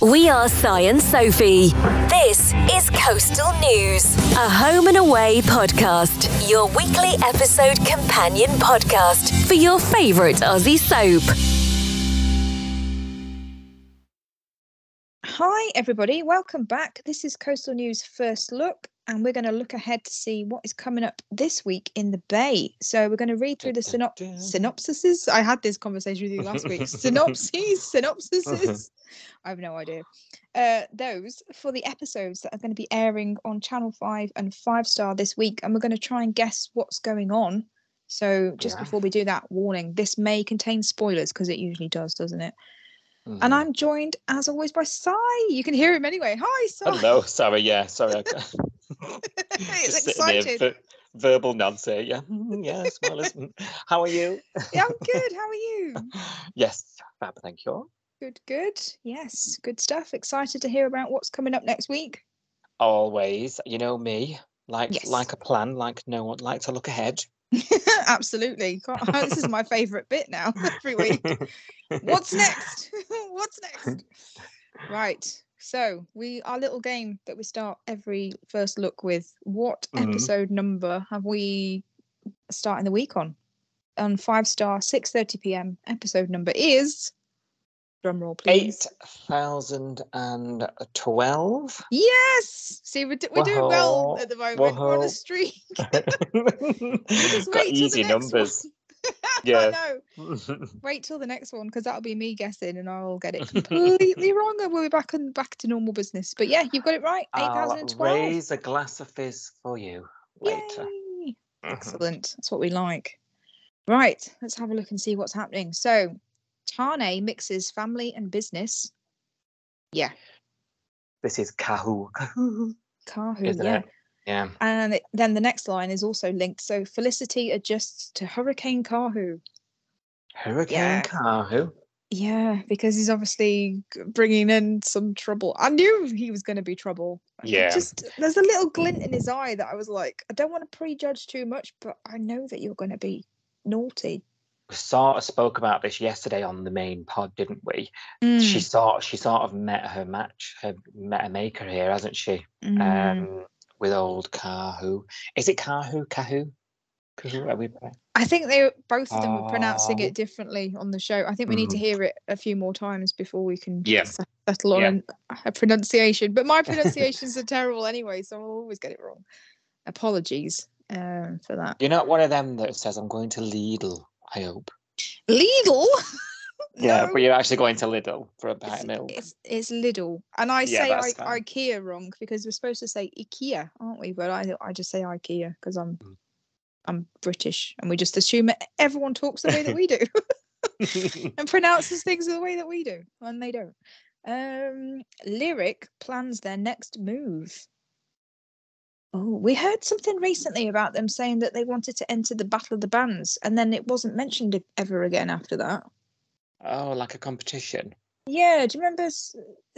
We are Si and Sophie. This is Coastal News, a home and away podcast, your weekly episode companion podcast for your favourite Aussie soap. Everybody. Welcome back. This is Coastal News First Look, and we're going to look ahead to see what is coming up this week in the Bay. So, we're going to read through the synop- synopsises. I had this conversation with you last week. Synopses, synopsises. I have no idea. Uh, those for the episodes that are going to be airing on Channel 5 and 5 Star this week. And we're going to try and guess what's going on. So, just Yeah. before we do that, warning this may contain spoilers because it usually does, doesn't it? Mhm. And I'm joined, as always, by Si. You can hear him anyway. Hi, Si. Hello, sorry, yeah, sorry. I He's there, excited. ver- verbal nods here, yeah, mm, yes. Well, listen, how are you? Yeah, I'm good. How are you? yes, fab, thank you. Good, good. Yes, good stuff. Excited to hear about what's coming up next week. Always, you know me, like Yes. like a plan, like no one, like to look ahead. Absolutely. This is my favourite bit now every week. What's next? What's next? Right. So we our little game that we start every first look with. What Mhm. episode number have we starting the week on? On five star, six thirty p.m. Episode number is. Drum roll, please. Eight thousand and twelve. Yes. See, we're, do- we're doing well at the moment. We're on whoa. a streak. Just Got easy numbers. Yeah. I know. Wait till the next one because that'll be me guessing, and I'll get it completely wrong, and we'll be back on back to normal business. But yeah, you've got it right. Eight thousand I'll raise a glass of fizz for you later. Yay! Excellent. That's what we like. Right, let's have a look and see what's happening. So, Tane mixes family and business. Yeah, This is Kahoo. Kahoo. Kahu. Isn't yeah. it? Yeah. And then the next line is also linked. So Felicity adjusts to Hurricane Kahu. Hurricane Yeah. Kahoo. Yeah, because he's obviously bringing in some trouble. I knew he was going to be trouble. Yeah. Just there's a little glint in his eye that I was like, I don't want to prejudge too much, but I know that you're going to be naughty. We sort of spoke about this yesterday on the main pod, didn't we? She Mm, sort she sort of met her match, her met a maker here, hasn't she? mm. Um, with old Kahoo. Is it Kahoo? Kahoo? Kahoo? Are we? I think they both of them were pronouncing Oh. it differently on the show. I think we need to Mhm. hear it a few more times before we can Yeah. settle on Yeah. a pronunciation. But my pronunciations are terrible anyway, so I'll always get it wrong. Apologies um, for that. You're not one of them that says I'm going to Lidl. I hope. Lidl. Yeah, No, but you're actually going to Lidl for a pint it's, of milk. it's, it's Lidl, and I Yeah, say I. IKEA wrong because we're supposed to say IKEA, aren't we? But I I just say IKEA because I'm Mm. I'm British, and we just assume that everyone talks the way that we do. and pronounces things the way that we do, and they don't. Um, Lyrik plans their next move. Oh, we heard something recently about them saying that they wanted to enter the Battle of the Bands, and then it wasn't mentioned ever again after that. Oh, like a competition. Yeah, do you remember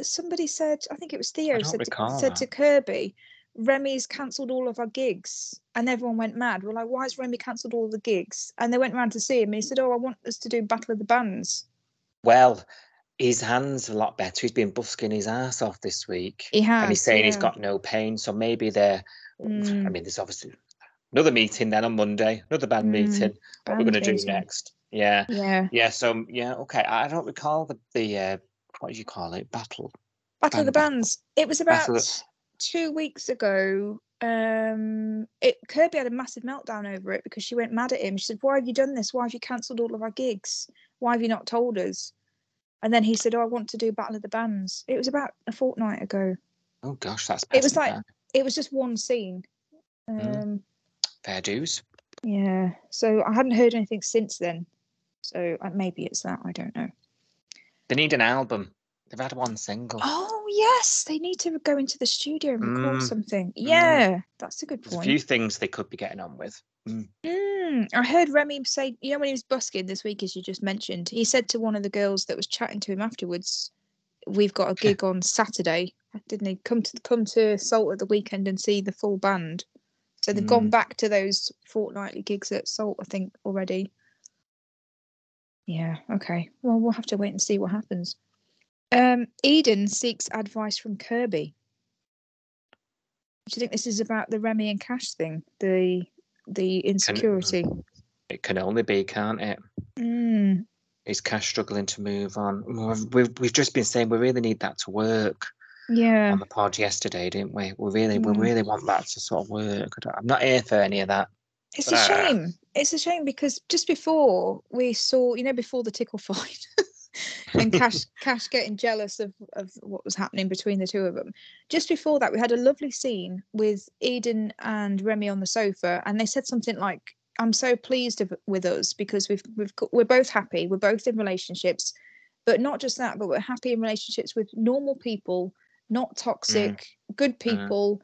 somebody said? I think it was Theo said to, said to. Kirby, Remy's cancelled all of our gigs, and everyone went mad. We're like, why has Remy cancelled all the gigs? And they went round to see him, and he said, "Oh, I want us to do Battle of the Bands." Well, his hand's a lot better. He's been busking his ass off this week. He has, and he's saying he's got no pain. So maybe they're. I Mm. mean, there's obviously another meeting then on Monday, another band Mm, meeting. What we're going to do next? Yeah, Yeah, yeah. So yeah, okay. I don't recall the the uh, what do you call it? Battle. Battle of the Band- Bands. It was about of- two weeks ago. Um, it Kirby had a massive meltdown over it because she went mad at him. She said, "Why have you done this? Why have you cancelled all of our gigs? Why have you not told us?" And then he said, "Oh, I want to do Battle of the Bands." It was about a fortnight ago. Oh gosh, that's It was like-. It was just one scene. Um, Mm. Fair dues. yeah. So I hadn't heard anything since then. So uh, maybe it's that. I don't know. They need an album. They've had one single. Oh yes, they need to go into the studio and record Mm, something. Yeah, that's a good There's a few things they could be getting on with. Mm, I heard Remy say, you know, when he was busking this week, as you just mentioned, he said to one of the girls that was chatting to him afterwards, "We've got a gig on Saturday, didn't he? Come to come to Salt at the weekend and see the full band." So they've gone Mm. back to those fortnightly gigs at Salt, I think, already. Yeah. Okay. Well, we'll have to wait and see what happens. Um, Eden seeks advice from Kirby. Do you think this is about the Remy and Cash thing? The the insecurity. It can only be, can't it? Mm, Is Cash struggling to move on? We've, we've, we've just been saying we really need that to work yeah. on the pod yesterday, didn't we? We really, Mm. we really want that to sort of work. I'm not here for any of that. It's a Ah. shame. It's a shame because just before we saw, you know, before the tickle fight and Cash Cash getting jealous of, of what was happening between the two of them. Just before that, we had a lovely scene with Eden and Remy on the sofa, and they said something like, "I'm so pleased with us because we've we've got, we're both happy. We're both in relationships, but not just that, but we're happy in relationships with normal people, not toxic, good people."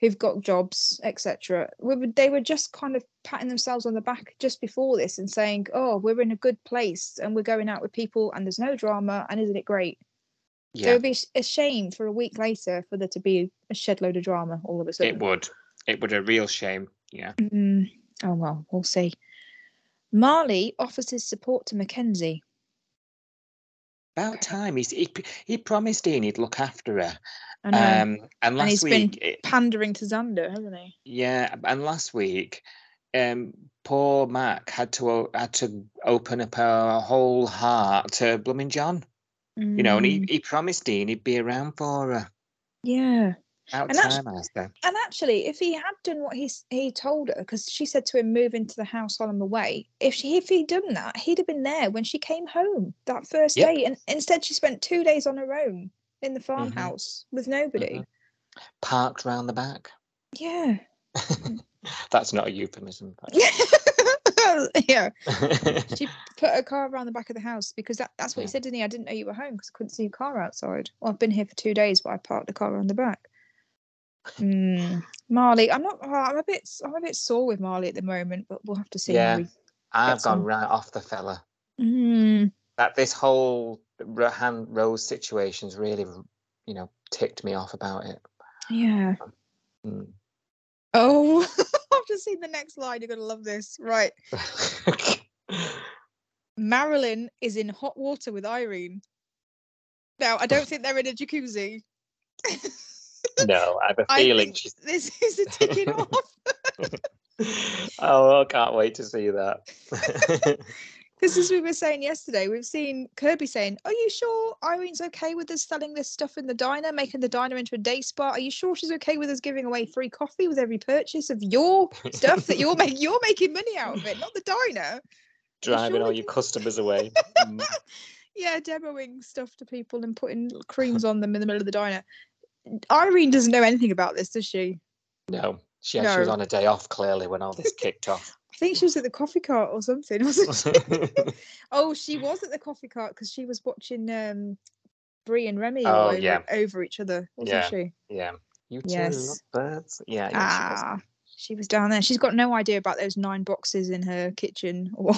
who've got jobs, etc. We they were just kind of patting themselves on the back just before this and saying, "Oh, we're in a good place and we're going out with people and there's no drama and isn't it great?" So it'd be a shame for a week later for there to be a shed load of drama all of a sudden. it would. It would a real shame. Yeah. Mm, oh well, we'll see. Marley offers his support to Mackenzie. About time. He's, he he promised Dean he'd look after her. I know. Um, and and last he's week, been pandering to Xander, hasn't he? yeah, and last week, um, poor Mac had to had to open up her whole heart to blooming John. You know, and he, Mm, he promised Dean he'd be around for her. yeah. Out And time, I. And actually, if he had done what he he told her, because she said to him, "Move into the house while I'm away," if she if he'd done that, he'd have been there when she came home that first Yep. day. And instead, she spent two days on her own in the farmhouse with nobody. Mhm. Parked round the back. Yeah, That's not a euphemism. yeah. She put her car around the back of the house because that, that's what he said, didn't he? I didn't know you were home because I couldn't see your car outside. Well, I've been here for two days, but I parked the car around the back. Mm. Marley, I'm not. I'm a bit. I'm a bit sore with Marley at the moment, but we'll have to see. Yeah. I've gone some- right off the fella. Mm, That this whole Rahan Rose situation's really, you know, ticked me off about it. yeah. Mm. Oh, I've just seen the next line. You're gonna love this. Right. Marilyn is in hot water with Irene. Now, I don't think they're in a jacuzzi. no, I have a feeling she's. this is a ticking off. oh, I can't wait to see that. Because as we were saying yesterday, we've seen Kirby saying, Are you sure Irene's okay with us selling this stuff in the diner, making the diner into a day spa? Are you sure she's okay with us giving away free coffee with every purchase of your stuff that you're making you're making money out of it, not the diner? Driving all your can- customers away. Mm. Yeah, demoing stuff to people and putting creams on them in the middle of the diner. Irene doesn't know anything about this, does she? No, she, she was on a day off clearly when all this kicked off. I think she was at the coffee cart or something, wasn't she? oh, she was at the coffee cart because she was watching um Bree and Remy Oh, over, yeah. over each other, wasn't Yeah. she? yeah. You two Yes. lovebirds. Yeah. yeah she was. Ah, she was down there. She's got no idea about those nine boxes in her kitchen. Or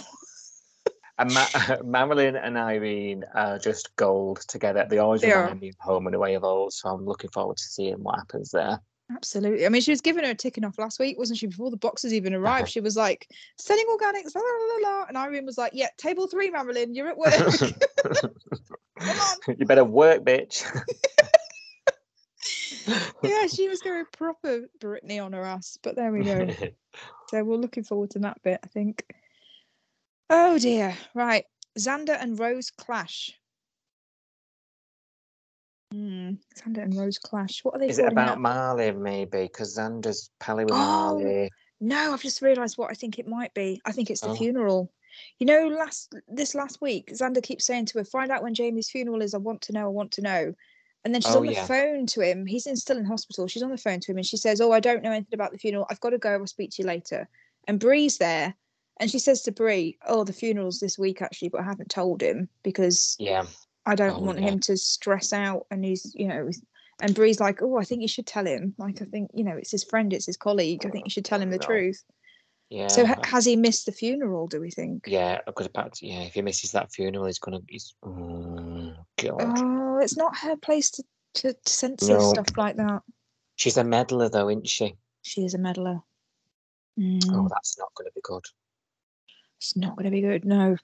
And Ma- Marilyn and Irene are just gold together. They always They are. remind me of home and away of old. So I'm looking forward to seeing what happens there. absolutely. I mean, she was giving her a ticking off last week, wasn't she? Before the boxes even arrived, she was like selling organics, la, la, la, la. and Irene was like, "Yeah, table three, Marilyn, you're at work." Come on. you better work, bitch. yeah, she was going proper Britney on her ass, but there we go. So we're looking forward to that bit, I think. Oh dear. Right. Xander and Rose clash. Hmm. Xander and Rose clash. What are they Is it about? Marley, maybe? Because Xander's pally with Oh, Marley. No, I've just realised what I think it might be. I think it's the Oh. funeral. You know, last this last week, Xander keeps saying to her, "Find out when Jamie's funeral is. I want to know. I want to know." And then she's Oh, on the yeah. phone to him. He's in, still in hospital. She's on the phone to him, and she says, "Oh, I don't know anything about the funeral. I've got to go. I'll speak to you later." And Bree's there, and she says to Bree, "Oh, the funeral's this week actually, but I haven't told him because Yeah. I don't Oh, want yeah. him to stress out." And he's, you know, and Bree's like, "Oh, I think you should tell him. Like, I think you know, it's his friend, it's his colleague. I think you should tell him the truth." Yeah. So ha- has he missed the funeral? Do we think? yeah, because about yeah, if he misses that funeral, he's gonna he's oh, God. Oh, it's not her place to to censor No. stuff like that. She's a meddler though, isn't she? She is a meddler. Oh, Mm, that's not gonna be good. It's not going to be good. No.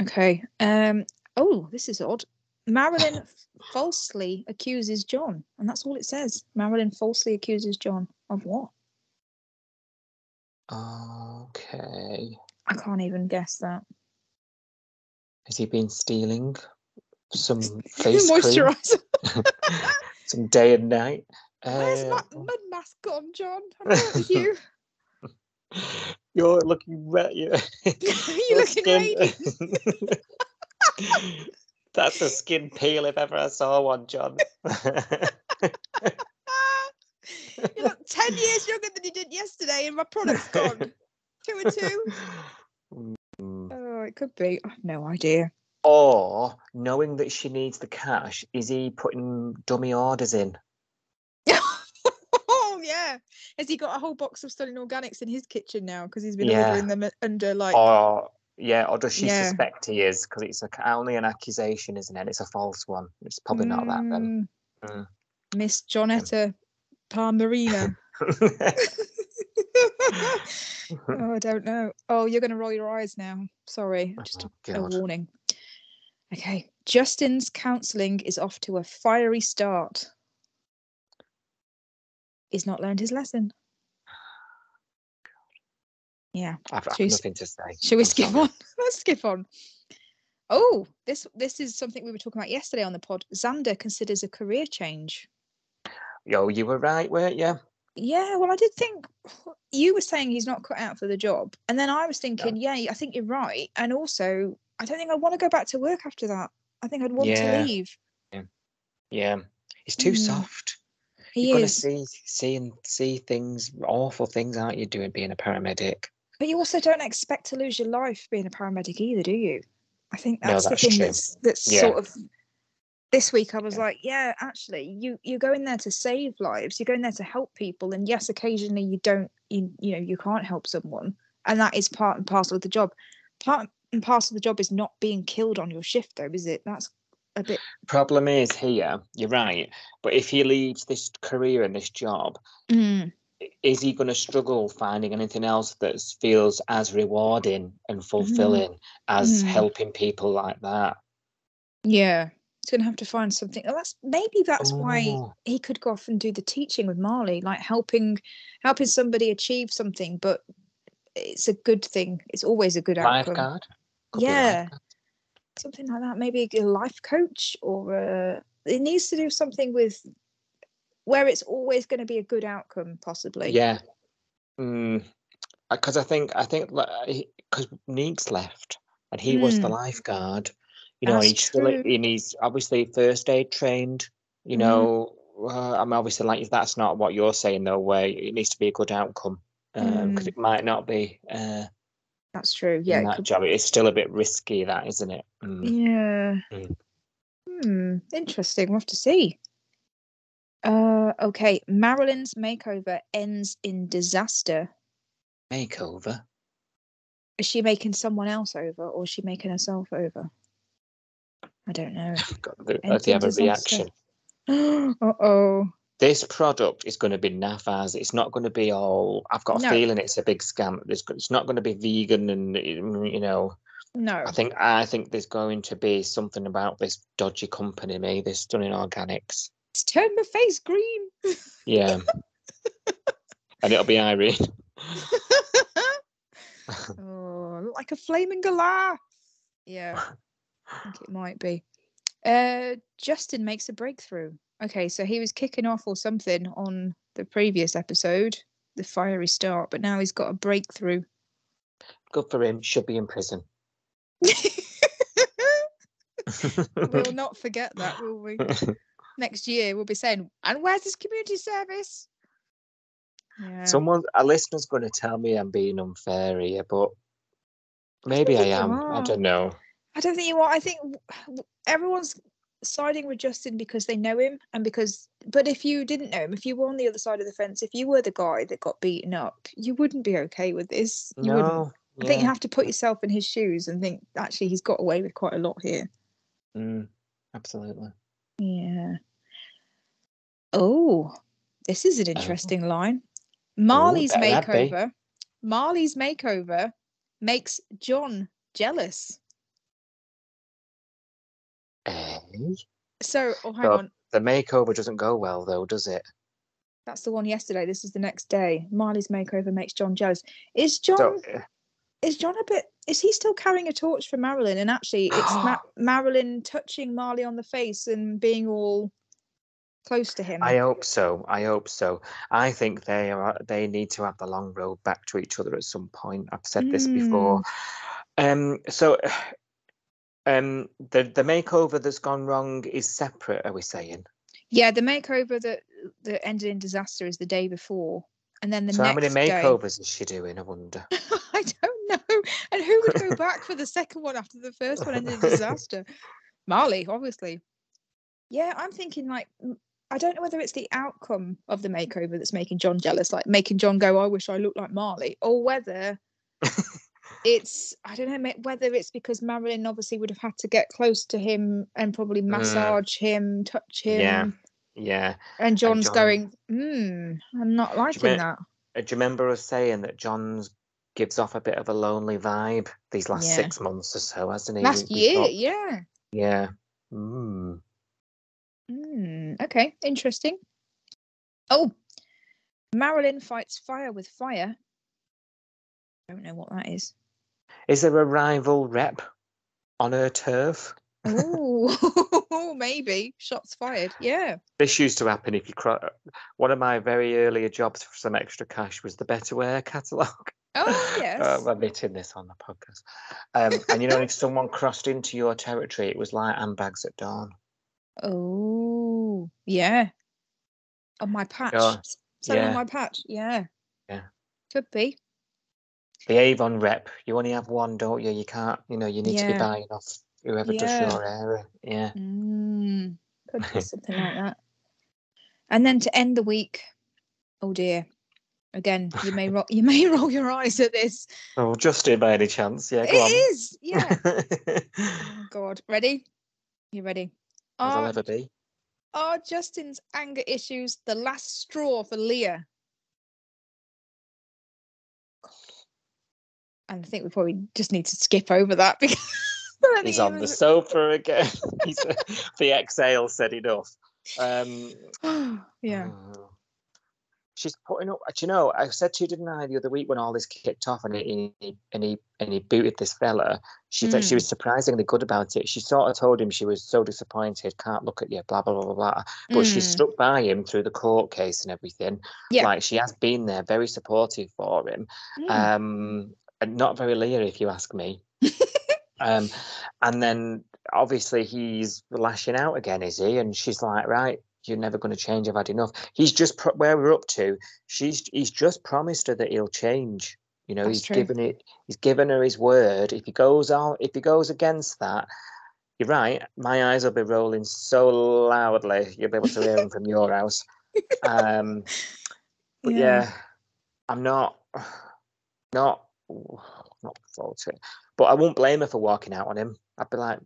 Okay. Um. Oh, this is odd. Marilyn falsely accuses John, and that's all it says. Marilyn falsely accuses John of what? Okay. I can't even guess that. Has he been stealing some face? Moisturizer. some day and night? Where's Uh, my mud mask gone, John? I know it you. You're looking re- you you looking radiant. That's a skin peel if ever I saw one, John. you look 10 years younger than you did yesterday, and my product's gone. Two and two. Mm. Oh, it could be. I have no idea. Or knowing that she needs the cash, is he putting dummy orders in? Oh, yeah. Has he got a whole box of stunning organics in his kitchen now? Because he's been Yeah. ordering them under like. Or yeah, or does she Yeah. suspect he is? Because it's a, only an accusation, isn't it? It's a false one. It's probably not that then. Mm, Mm. Miss Jonetta Palmerina. oh, I don't know. Oh, you're going to roll your eyes now. Sorry, just Oh, a God. warning. Okay, Justin's counselling is off to a fiery start. He's not learned his lesson. Yeah, I've, I've Should we nothing to say. shall we I'm skip sorry. on? Let's skip on. Oh, this this is something we were talking about yesterday on the pod. Xander considers a career change. Yo, you were right, weren't you? Yeah, well, I did think you were saying he's not cut out for the job, and then I was thinking, yeah, I think you're right, and also I don't think I want to go back to work after that. I think I'd want Yeah. to leave. Yeah. He's too Mm. soft. He You're gonna see see and see things, awful things, aren't you, doing being a paramedic? but you also don't expect to lose your life being a paramedic either, do you? I think No, that's that's the thing true. that's that's Yeah. sort of. This week I was Yeah. like, yeah, actually, you you go in there to save lives. You're going there to help people, and yes, occasionally you don't, you you know, you can't help someone, and that is part and parcel of the job. Part and parcel of the job is not being killed on your shift, though, is it? That's a bit. Problem is here, you're right. But if he leaves this career and this job, Mm, is he going to struggle finding anything else that feels as rewarding and fulfilling as Mhm. helping people like that? yeah, he's gonna have to find something. Oh, that's maybe that's why Oh. he could go off and do the teaching with Marley, like helping helping somebody achieve something. But it's a good thing. It's always a good outcome. Lifeguard? Could Yeah. Something like that maybe a life coach or a, it needs to do something with where it's always going to be a good outcome possibly Yeah. Because I think I think because Neek's left and he was the Mm. lifeguard, you know, he's still and he's obviously first aid trained. You Mhm. know, uh, I'm obviously like that's not what you're saying though. Where it needs to be a good outcome because Mm. it might not be uh, that's true yeah that could- job. It's still a bit risky, that isn't it? Mm. yeah Mm. hmm interesting we'll have to see uh okay marilyn's makeover ends in disaster Makeover. is she making someone else over or is she making herself over i don't know Got the, the other disaster. reaction. uh-oh this product is going to be naff as it's not going to be all i've got a No. feeling it's a big scam it's not going to be vegan and you know no i think i think there's going to be something about this dodgy company me this stunning organics it's turned my face green yeah and it'll be irene oh, like a flaming galah. Yeah, I think it might be. Uh, Justin makes a breakthrough. Okay, so he was kicking off or something on the previous episode, the fiery start, but now he's got a breakthrough. good for him should be in prison we'll not forget that, will we? Next year, we'll be saying, "And where's his community service?" Yeah. someone a listener's going to tell me i'm being unfair here but maybe i you am i don't know I don't think you are. I think everyone's siding with Justin because they know him and because but if you didn't know him, if you were on the other side of the fence, if you were the guy that got beaten up, you wouldn't be okay with this. You wouldn't. no I think you have to put yourself in his shoes and think actually he's got away with quite a lot here. Mm, absolutely Yeah. Oh, this is an Oh. interesting line. Marley's makeover. Marley's makeover makes John jealous. Eh? So, oh, hang So- on. The makeover doesn't go well though, does it? That's the one yesterday. This is the next day. Marley's makeover makes John jealous. Is John So uh, is John a bit is he still carrying a torch for Marilyn? And actually it's Ma- Marilyn touching Marley on the face and being all close to him. I hope so. I hope so. I think they are. They need to have the long road back to each other at some point. I've said this before. Um. So, um, the the makeover that's gone wrong is separate. Are we saying? yeah, the makeover that that ended in disaster is the day before. And then the so how many day makeovers is she doing? I wonder. I don't know. And who would go back for the second one after the first one ended in disaster? Marley, obviously. Yeah, I'm thinking like I don't know whether it's the outcome of the makeover that's making John jealous, like making John go, "I wish I looked like Marley," or whether it's I don't know whether it's because Marilyn obviously would have had to get close to him and probably massage him, touch him, Mm. Yeah. Yeah. and John's John- going, "Hmm, I'm not liking me- that." Uh, Do you remember us saying that John's gives off a bit of a lonely vibe these last Yeah. six months or so, hasn't he? Last We- year, yeah. Yeah. Mm. Hmm. okay, interesting. Oh, Marilyn fights fire with fire. I don't know what that is. Is there a rival rep on her turf? Oh, maybe shots fired. Yeah. This used to happen if you cro- one of my very earlier jobs for some extra cash was the Betterware catalogue. Oh yes. I'm admitting this on the podcast. Um, and you know, if someone crossed into your territory, it was like handbags at dawn. oh, yeah. On my patch. Yeah, on my patch. Yeah. Yeah. Could be. The Avon rep, you only have one, don't you? You can't, you know, you need to be Yeah. buying off whoever Yeah. does your area. Yeah. Mm, could be something like that. And then to end the week, oh dear. Again, you may roll you may roll your eyes at this. Oh, Justin, by any chance? Yeah, It on. is, yeah. Oh God, ready? You ready? As I'll Are, ever be. are Justin's anger issues the last straw for Leah? And I think we probably just need to skip over that because He's on the sofa again. The exhale said enough. Um, yeah. oh. She's putting up. Do you know? I said to you, didn't I, the other week when all this kicked off and he, and he and he booted this fella. She said she Mm. was surprisingly good about it. She sort of told him she was so disappointed, can't look at you, blah blah blah blah blah. But she Mm. stuck by him through the court case and everything. Yeah. Like she has been there, very supportive for him. Mm. Um, not very Leah, if you ask me. um, and then obviously he's lashing out again, is he? And she's like, right, you're never going to change. I've had enough. He's just pro- where we're up to. She's he's just promised her that he'll change. You know, That's he's true. given it. He's given her his word. If he goes on, if he goes against that. You're right. My eyes will be rolling so loudly. You'll be able to hear them from your house. Um, but yeah. I'm not, not, not it. But I won't blame her for walking out on him. I'd be like,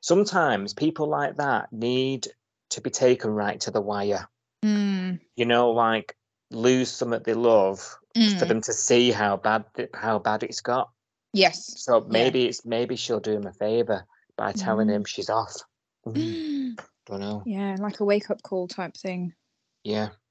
sometimes people like that need to be taken right to the wire. Mm, You know, like lose some something they love for mm. them to see how bad how bad it's got. Yes. So maybe it's maybe she'll do him a favor by telling Mm. him she's off. Mm, don't know. Yeah, like a wake up call type thing. Yeah. we belong together.